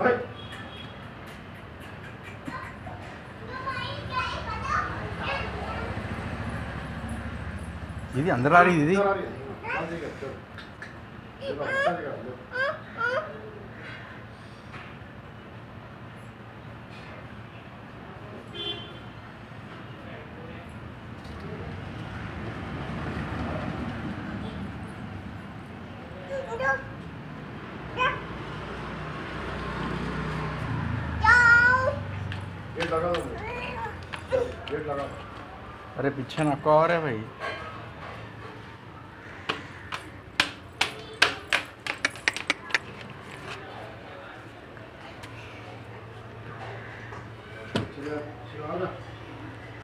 はい。ఇది అందరాలి ఇది अरे पीछे ना कौर है भाई।